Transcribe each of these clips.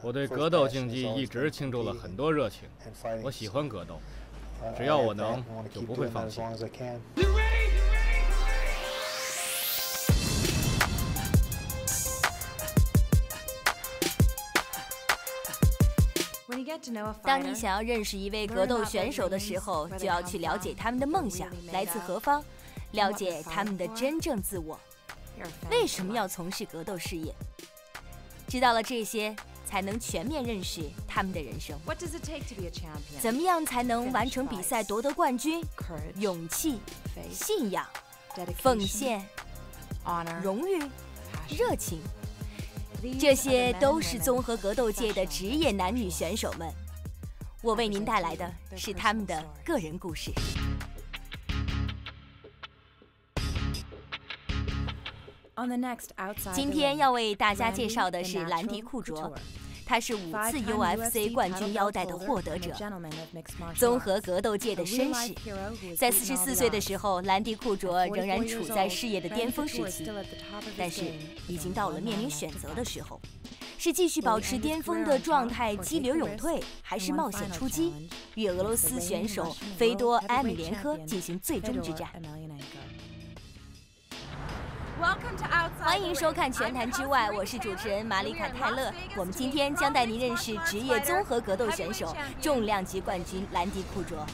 我对格斗竞技一直倾注了很多热情，我喜欢格斗，只要我能，就不会放弃。当你想要认识一位格斗选手的时候，就要去了解他们的梦想来自何方，了解他们的真正自我，为什么要从事格斗事业？知道了这些，才能全面认识他们的人生。怎么样才能完成比赛夺得冠军？勇气、信仰、奉献、荣誉、热情。这些都是综合格斗界的职业男女选手们，我为您带来的是他们的个人故事。今天要为大家介绍的是兰迪·库卓。他是五次 UFC 冠军腰带的获得者，综合格斗界的绅士。在四十四岁的时候，兰迪·库卓仍然处在事业的巅峰时期，但是已经到了面临选择的时候：是继续保持巅峰的状态，激流勇退，还是冒险出击，与俄罗斯选手菲多·埃米连科进行最终之战？欢迎收看《拳坛之外》，我是主持人玛丽卡·泰勒。我们今天将带您认识职业综合格斗选手、重量级冠军兰迪·库卓。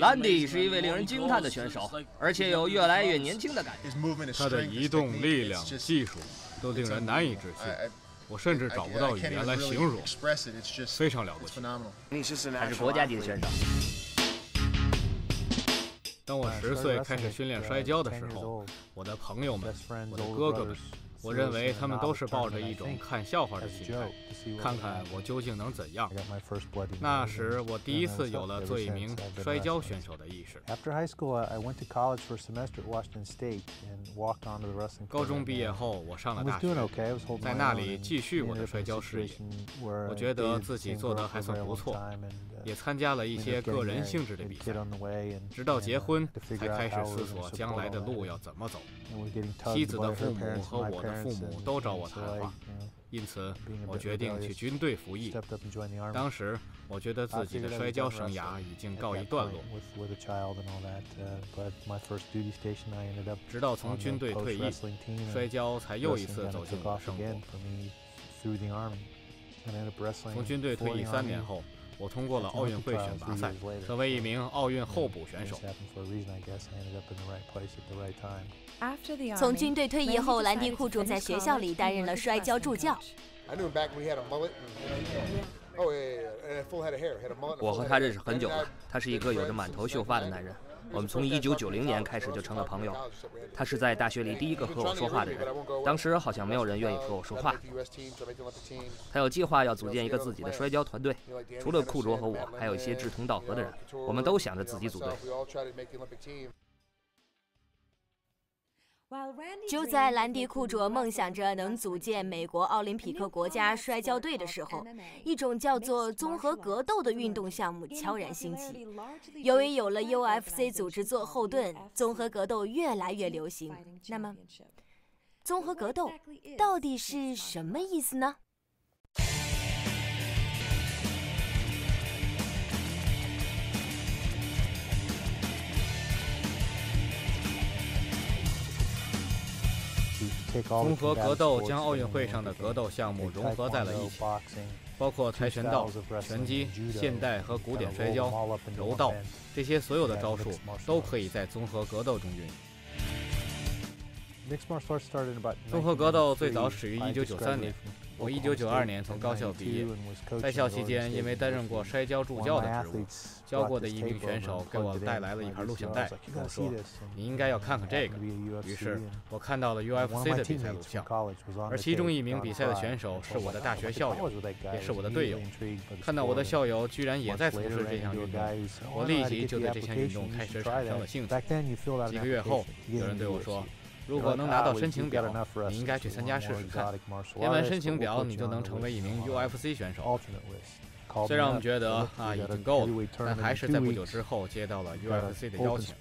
兰迪是一位令人惊叹的选手，而且有越来越年轻的感觉。他的移动、力量、技术都令人难以置信，我甚至找不到语言来形容，非常了不起。他是国家级的选手。当我十岁开始训练摔跤的时候，我的朋友们，我的哥哥们。我认为他们都是抱着一种看笑话的心态，看看我究竟能怎样。那时我第一次有了做一名摔跤选手的意识。高中毕业后，我上了大学，在那里继续我的摔跤事业。我觉得自己做得还算不错，也参加了一些个人性质的比赛。直到结婚，才开始思索将来的路要怎么走。妻子的父母和我的父母都找我谈话，因此我决定去军队服役。当时我觉得自己的摔跤生涯已经告一段落，直到从军队退役，摔跤才又一次走进了生活。从军队退役三年后。我通过了奥运会选拔赛，成为一名奥运候补选手。从军队退役后，兰迪·库主在学校里担任了摔跤助教。我和他认识很久了，他是一个有着满头秀发的男人。我们从一九九零年开始就成了朋友。他是在大学里第一个和我说话的人，当时好像没有人愿意和我说话。他有计划要组建一个自己的摔跤团队，除了库卓和我，还有一些志同道合的人。我们都想着自己组队。就在兰迪·库卓梦想着能组建美国奥林匹克国家摔跤队的时候，一种叫做综合格斗的运动项目悄然兴起。由于有了 UFC 组织做后盾，综合格斗越来越流行。那么，综合格斗到底是什么意思呢？综合格斗将奥运会上的格斗项目融合在了一起，包括跆拳道、拳击、现代和古典摔跤、柔道，这些所有的招数都可以在综合格斗中运用。综合格斗最早始于1993年。我1992年从高校毕业，在校期间，因为担任过摔跤助教的职务，教过的一名选手给我带来了一盘录像带，跟我说：“你应该要看看这个。”于是，我看到了 UFC 的比赛录像，而其中一名比赛的选手是我的大学校友，也是我的队友。看到我的校友居然也在从事这项运动，我立即就对这项运动开始产生了兴趣。几个月后，有人对我说。如果能拿到申请表，你应该去参加试试看。填完申请表，你就能成为一名 UFC 选手。虽然我们觉得啊已经够了，但还是在不久之后接到了 UFC 的邀请。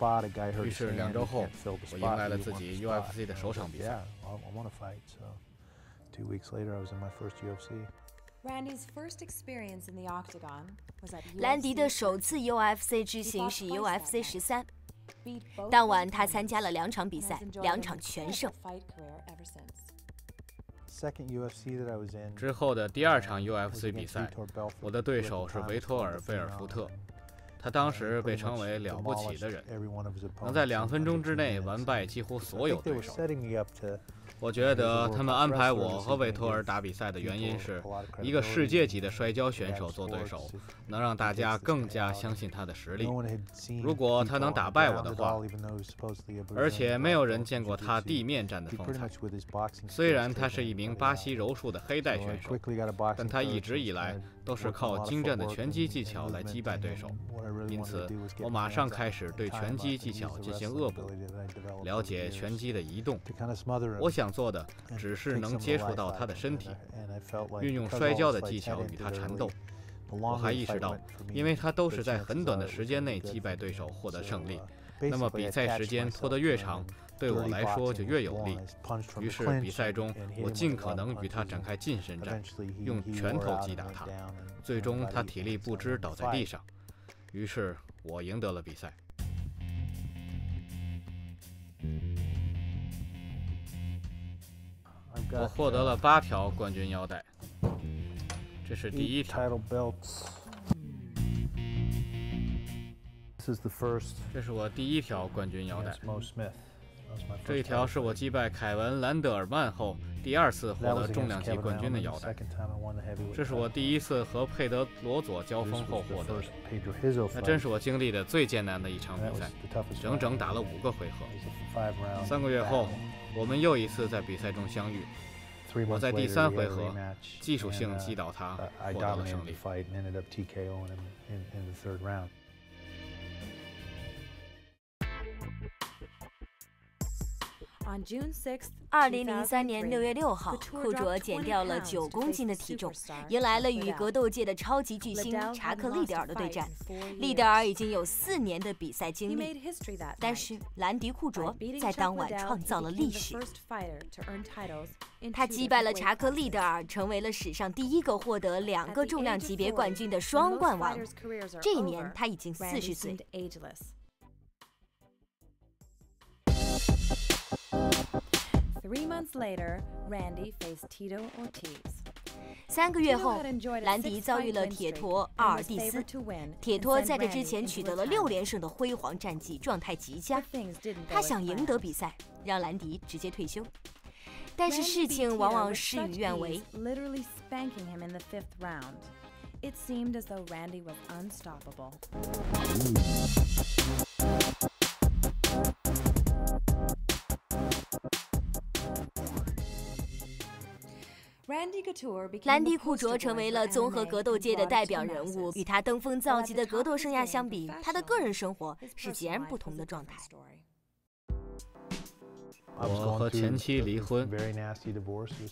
于是两周后，我迎来了自己 UFC 的首场比赛。兰迪的首次 UFC 之行是 UFC 十三。当晚，他参加了两场比赛，两场全胜。之后的第二场 UFC 比赛，我的对手是维托尔·贝尔福特。他当时被称为了不起的人，能在两分钟之内完败几乎所有对手。我觉得他们安排我和韦托尔打比赛的原因是，一个世界级的摔跤选手做对手，能让大家更加相信他的实力。如果他能打败我的话，而且没有人见过他地面战的风采。虽然他是一名巴西柔术的黑带选手，但他一直以来都是靠精湛的拳击技巧来击败对手。因此，我马上开始对拳击技巧进行恶补，了解拳击的移动。我想想。做的只是能接触到他的身体，运用摔跤的技巧与他缠斗。我还意识到，因为他都是在很短的时间内击败对手获得胜利，那么比赛时间拖得越长，对我来说就越有利。于是比赛中，我尽可能与他展开近身战，用拳头击打他，最终他体力不支倒在地上，于是我赢得了比赛。我获得了八条冠军腰带，这是第一条。这是我第一条冠军腰带。这一条是我击败凯文·兰德尔曼后第二次获得重量级冠军的腰带。这是我第一次和佩德罗佐交锋后获得的。那真是我经历的最艰难的一场比赛，整整打了五个回合。三个月后。我们又一次在比赛中相遇。我在第三回合技术性击倒他，获得了胜利。二零零三年六月六号，库卓减掉了九公斤的体重，迎来了与格斗界的超级巨星查克·利德尔的对战。利德尔已经有四年的比赛经历，但是兰迪·库卓在当晚创造了历史。他击败了查克·利德尔，成为了史上第一个获得两个重量级别冠军的双冠王。这一年他已经四十岁。三个月后，兰迪遭遇了铁托阿尔蒂斯。铁托在这之前取得了六连胜的辉煌战绩，状态极佳。他想赢得比赛，让兰迪直接退休。但是事情往往事与愿违。兰迪·库卓成为了综合格斗界的代表人物。与他登峰造极的格斗生涯相比，他的个人生活是截然不同的状态。我和前妻离婚，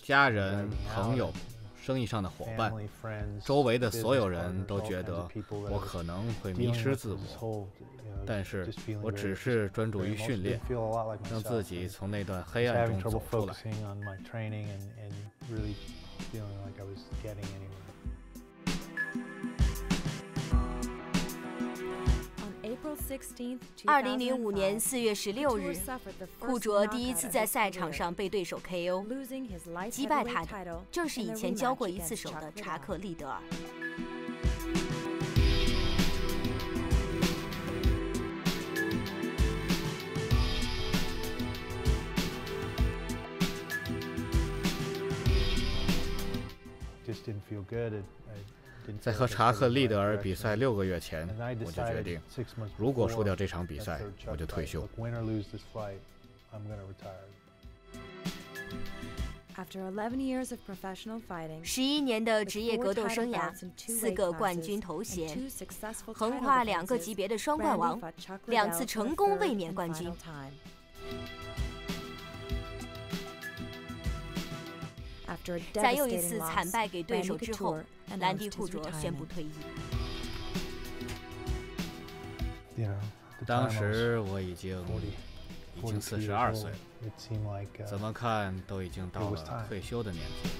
家人、朋友、生意上的伙伴、周围的所有人都觉得我可能会迷失自我，但是我只是专注于训练，让自己从那段黑暗中走出来。二零零五年四月十六日，库卓第一次在赛场上被对手 KO，击败他的正是以前交过一次手的查克·利德尔。在和查克·利德尔比赛六个月前，我就决定，如果输掉这场比赛，我就退休。十一年的职业格斗生涯，四个冠军头衔，横跨两个级别的双冠王，两次成功卫冕冠军。在又一次惨败给对手之后，兰迪·库卓宣布退役。当时我已经已经四十二岁了，怎么看都已经到了退休的年纪。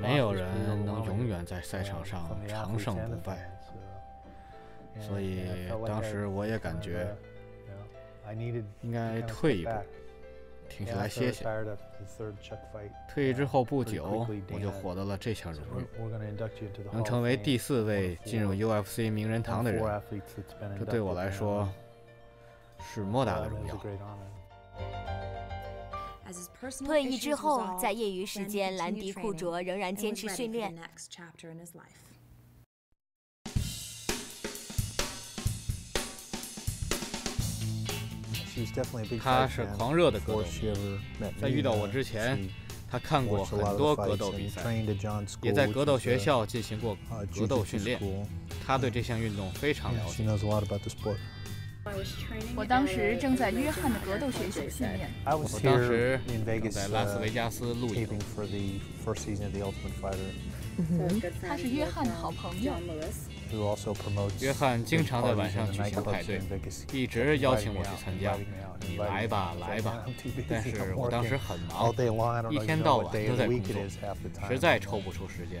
没有人能永远在赛场上长胜不败，所以当时我也感觉应该退一步。停下来歇歇。退役之后不久，我就获得了这项荣誉，能成为第四位进入 UFC 名人堂的人，这对我来说是莫大的荣耀。退役之后，在业余时间，兰迪·库卓仍然坚持训练。他是狂热的格斗，在遇到我之前，他看过很多格斗比赛，也在格斗学校进行过格斗训练。他对这项运动非常了解。我当时正在约翰的格斗学校训练。我当时正在拉斯维加斯录影。他是约翰的好朋友。约翰经常在晚上举行派对，一直邀请我去参加。你来吧，来吧。但是我当时很忙，一天到晚都在工作，实在抽不出时间。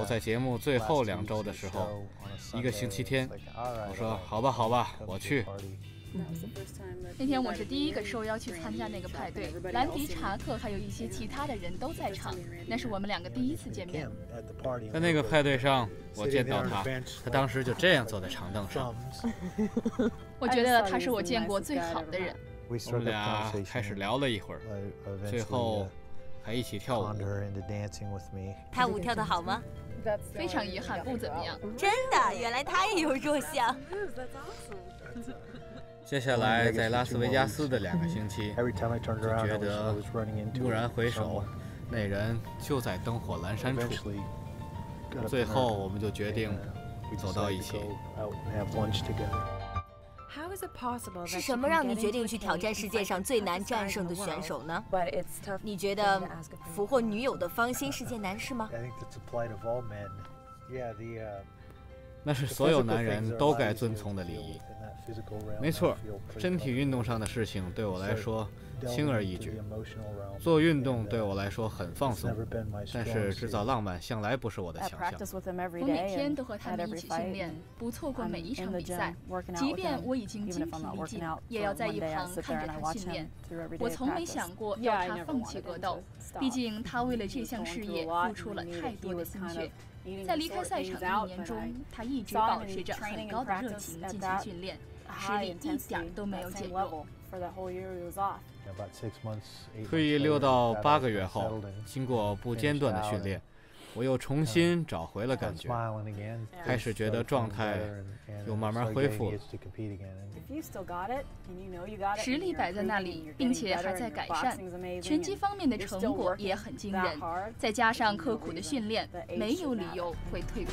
我在节目最后两周的时候，一个星期天，我说好吧，好吧，我去。那天我是第一个受邀去参加那个派对，兰迪·查克还有一些其他的人都在场，那是我们两个第一次见面。在那个派对上，我见到他，他当时就这样坐在 长凳上。我觉得他是我见过最好的人。我们俩开始聊了一会儿，最后还一起跳舞。他舞跳得好吗？非常遗憾，不怎么样。真的，原来他也有弱项。接下来在拉斯维加斯的两个星期，就觉得蓦然回首，那人就在灯火阑珊处。最后，我们就决定走到一起。是什么让你决定去挑战世界上最难战胜的选手呢？你觉得俘获女友的芳心是件难事吗？那是所有男人都该遵从的礼仪。没错，身体运动上的事情对我来说轻而易举。做运动对我来说很放松，但是制造浪漫向来不是我的强项。我每天都和他们一起训练，不错过每一场比赛。即便我已经精疲力尽，也要在一旁看着他训练。我从没想过要他放弃格斗，毕竟他为了这项事业付出了太多的心血。在离开赛场的一年中，他一直保持着很高的热情进行训练。实力一点都没有减弱。退役六到八个月后，经过不间断的训练。我又重新找回了感觉，开始觉得状态又慢慢恢复了。实力摆在那里，并且还在改善，拳击方面的成果也很惊人。再加上刻苦的训练，没有理由会退步。